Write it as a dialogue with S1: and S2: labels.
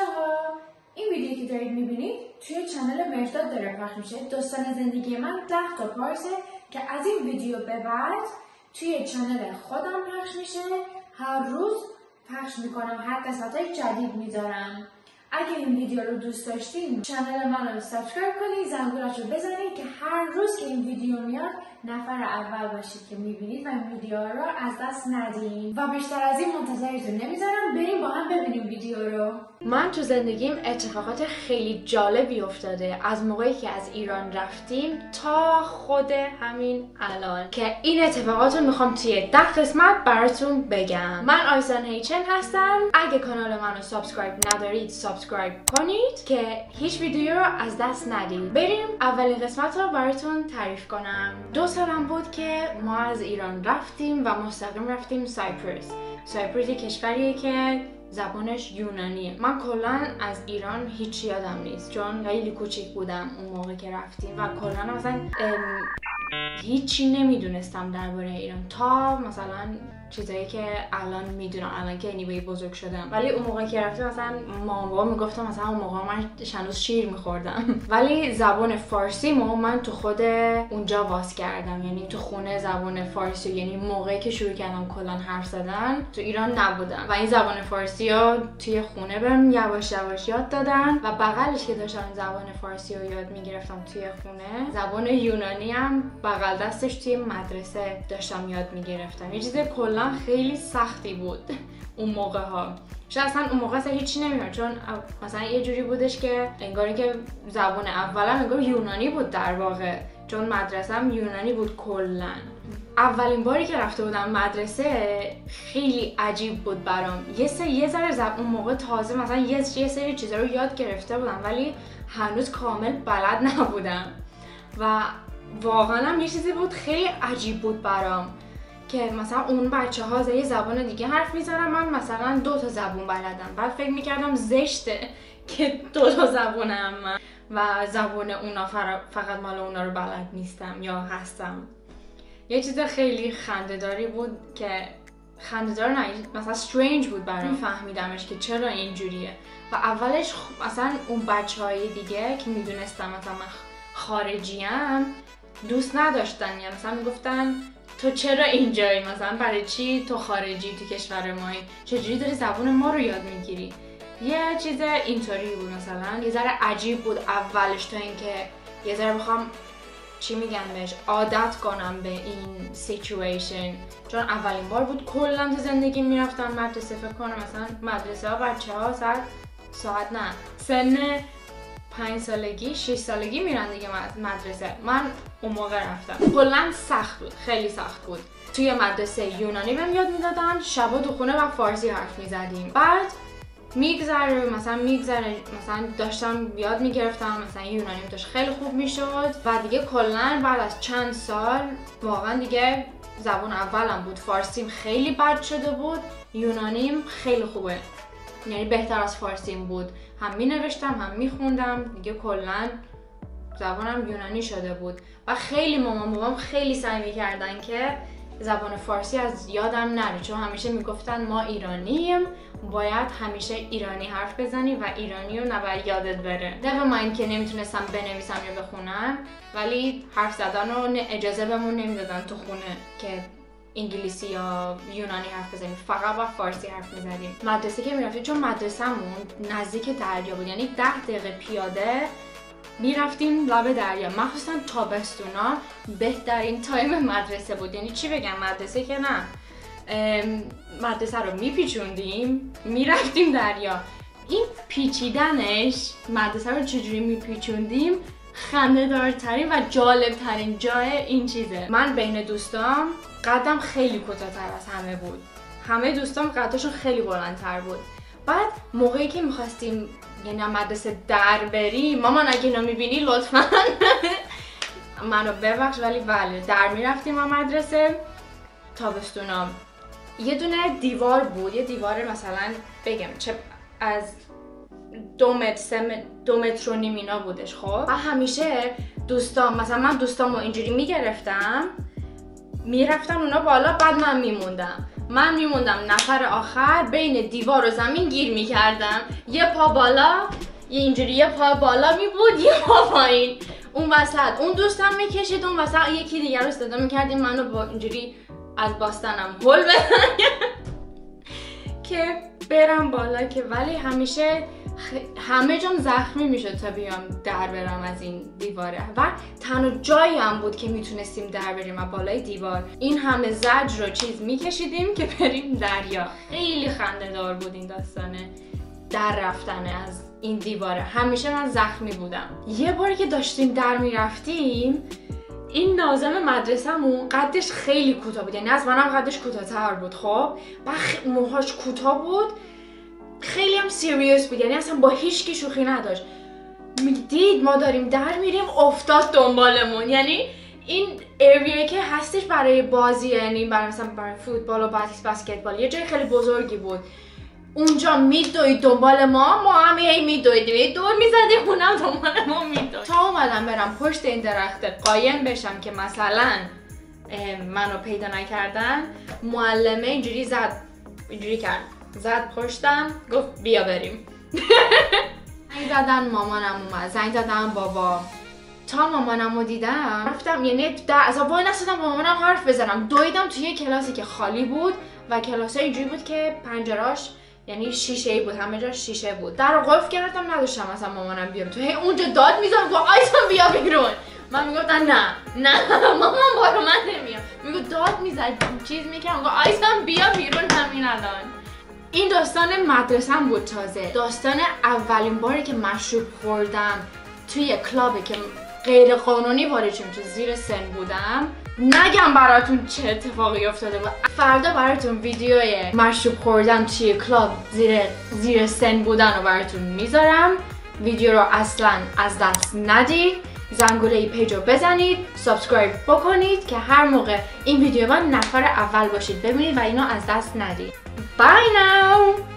S1: ها این ویدیویی که دارید می‌بینید توی channel مرزداد داره پخش میشه. داستان زندگی من ده تا part ه که از این ویدیو به بعد توی channel خودم پخش میشه. هر روز پخش می‌کنم هر قسمت های جدید می‌ذارم اگه این ویدیو رو دوست داشتین channel من رو subscribe کنید زنگولش رو بزنید که هر روز که این ویدیو میاد نفر اول باشید که می‌بینید و ویدیو رو از دست ندین. و بیشتر از این منتظرتون نمی‌ذارم بریم با هم ببینیم ویدیو رو.
S2: من تو زندگیم اتفاقات خیلی جالبی افتاده از موقعی که از ایران رفتیم تا خود همین الان. که این اتفاقات رو می‌خوام توی ده قسمت براتون بگم. من آیسان هیچن هستم. اگه کانال منو subscribe ندارید subscribe کنید که هیچ ویدیو رو از دست ندید بریم اولین قسمت رو براتون تعریف کنم. دو سالم بود که ما از ایران رفتیم و مستقیم رفتیم Cyprus. سایپرس کشوریه که زبانش یونانیه. من کلا از ایران هیچ یادم نیست چون خیلی کوچیک بودم اون موقع که رفتیم و کلا مثلا هیچی نمی‌دونستم درباره ایران. تا مثلا چیزایی که الان می‌دونم الان که انیوی بزرگ شدم. ولی اون موقع که رفتم مثلا مامان بابا می‌گفتم مثلا اون موقع من هنوز شیر میخوردم. ولی زبان فارسی ما من تو خود اونجا واس کردم. یعنی تو خونه زبان فارسی یعنی موقعی که شروع کردم کلا حرف زدن تو ایران نبودم. و این زبان فارسی ها توی خونه بهم یواش یواش یاد دادن و بغلش که داشتم زبان فارسی رو یاد می‌گرفتم توی خونه زبان یونانی هم بغل دستش توی مدرسه داشتم یاد می‌گرفتم. یه چیز کلا خیلی سختی بود اون موقع ها شاید اصلا اون موقع اصلا هیچی نمیاد چون مثلا یه جوری بودش که انگاری که زبان اولم انگار یونانی بود در واقع. چون مدرسه هم یونانی بود کلا. اولین باری که رفته بودم مدرسه خیلی عجیب بود برام. یه سری یه ذره زب... اون موقع تازه مثلا یه, یه سری چیزا رو یاد گرفته بودم ولی هنوز کامل بلد نبودم. و واقعا هم یه چیزی بود خیلی عجیب بود برام. که مثلا اون بچه ها یه زبان دیگه حرف می‌زنن من مثلا دو تا زبون بلدم. بعد فکر می‌کردم زشته که دو تا زبونم. من و زبون اونا فقط مال اونا رو بلد نیستم یا هستم. یه چیز خیلی خندهداری بود که خندهدار نه مثلا استرنج بود برام فهمیدمش که چرا اینجوریه. و اولش مثلا اون بچه های دیگه که می‌دونستم مثلا من خارجیم دوست نداشتن. یا مثلا می‌گفتن تو چرا اینجایی؟ مثلا برای چی تو خارجی تو کشور مایی؟ چجوری داری زبون ما رو یاد می‌گیری؟ یه چیز اینطوری بود مثلا. یه ذره عجیب بود اولش تا اینکه یه ذره بخوام چی میگن بهش؟ عادت کنم به این سیچویشن چون اولین بار بود کلا تو زندگی می‌رفتم مدرسه. فکر کنم مثلا مدرسه ها بچه ها ساعت ساعت نه. سن پنج سالگی شش سالگی میرن دیگه مدرسه. من اون موقع رفتم. کلا سخت بود خیلی سخت بود. توی مدرسه یونانی بهم یاد می‌دادن شبا تو خونه و فارسی حرف می‌زدیم. بعد میگذره مثلا میگذره مثلا داشتم یاد می‌گرفتم مثلا یونانی داشت خیلی خوب می‌شد. و دیگه کلا بعد از چند سال واقعا دیگه زبان اولم بود. فارسیم خیلی بد شده بود یونانیم خیلی خوبه. یعنی بهتر از فارسیم بود. هم می نوشتم هم می خوندم دیگه کلا زبانم یونانی شده بود. و خیلی مامان بابام خیلی سعی می‌کردن که زبان فارسی از یادم نره. چون همیشه می‌گفتن ما ایرانیم باید همیشه ایرانی حرف بزنی و ایرانی رو نباید یادت بره. نه من که نمی‌تونستم بنویسم یا بخونم. ولی حرف زدن رو اجازه بهمون نمی‌دادن تو خونه که انگلیسی یا یونانی حرف بزنیم فقط با فارسی حرف می‌زنیم مدرسه که می‌رفتیم چون مدرسهمون نزدیک دریا بود یعنی ده دقیقه پیاده می‌رفتیم لب دریا. مخصوصا تابستونا بهترین تایم مدرسه بود. یعنی چی بگم؟ مدرسه که نه. مدرسه رو میپیچوندیم می‌رفتیم دریا. این پیچیدنش مدرسه رو چجوری میپیچوندیم؟ خنده دارترین و جالب ترین جای این چیزه. من بین دوستام قدم خیلی کوتاهتر از همه بود. همه دوستام قدشون خیلی بلندتر بود. بعد موقعی که می‌خواستیم یعنی مدرسه در بریم مامان اگه اینو می‌بینی لطفا. منو ببخش ولی بله در می‌رفتیم ما مدرسه. تابستونام. یه دونه دیوار بود. یه دیوار مثلا بگم چه از دو متر دو متر و نیم اینا بودش خب؟ و همیشه دوستام مثلا من دوستامو اینجوری می‌گرفتم می‌رفتن اونا بالا بعد من میموندم. من میموندم نفر آخر بین دیوار و زمین گیر می‌کردم. یه پا بالا یه اینجوری یه پا بالا می بود یه پا پایین. اون وسط اون دوستم می‌کشید اون وسط یکی دیگر رو صدا می‌کردیم. منو با اینجوری از باستنم هل که برم بالا که ولی همیشه همه جام زخمی می‌شد تا بیام در برم از این دیواره. و تنها جایی هم بود که می‌تونستیم در بریم از بالای دیوار. این همه زج رو چیز میکشیدیم که بریم دریا. خیلی خنده دار بود این داستانه. در رفتن از این دیواره. همیشه من زخمی بودم. یه باری که داشتیم در می‌رفتیم این نازم مدرسهمون قدش خیلی کوتاه بود. یعنی از منم قدش کوتاهتر بود خب؟ و موهاش کوتاه بود. خیلی هم سیریوس بود. یعنی اصلا با هیچ کی شوخی نداشت. دید ما داریم در میریم افتاد دنبالمون. یعنی این ایریه که هستش برای بازی یعنی برای مثلا برای فوتبال و بسکتبال یه جای خیلی بزرگی بود. اونجا میدوید دنبال ما ما هم هی میدویدیم. دور می‌زدیم اونم دنبال ما میدوید. تا اومدم برم پشت این درخت قایم بشم که مثلا منو پیدا نکردن معلمه اینجوری زد اینجوری کرد. زد پشتم گفت بیا بریم. زنگ زدن مامانم اومد. زنگ زدن بابا تا مامانم رو دیدم رفتم یعنی در از وای نستدم مامانم حرف بزنم. دویدم توی کلاسی که خالی بود و کلاس اینجوری بود که پنجراش یعنی شیشه ای بود. همه جا شیشه بود. در قفل کردم نداشتم مثلا مامانم بیام. تو هی اونجا داد می‌زنم گفت آیسان بیا بیرون. من می‌گفتم نه. نه. مامان برو من نمیام میگو داد می‌زد. چیز می‌کنم گفت آیسان بیا بیرون. همین الان. این داستان مدرسم بود تازه. داستان اولین باری که مشروب خوردم توی club ی که غیر قانونی وارد شدم تو زیر سن بودم. نگم براتون چه اتفاقی افتاده بود. فردا براتون ویدیوی مشروب خوردن توی club زیر, زیر سن بودن رو براتون می‌ذارم. ویدیو رو اصلا از دست ندید. زنگوله page رو بزنید. subscribe بکنید که هر موقع این ویدیو من نفر اول باشید ببینید و اینو از دست ندید. Bye now!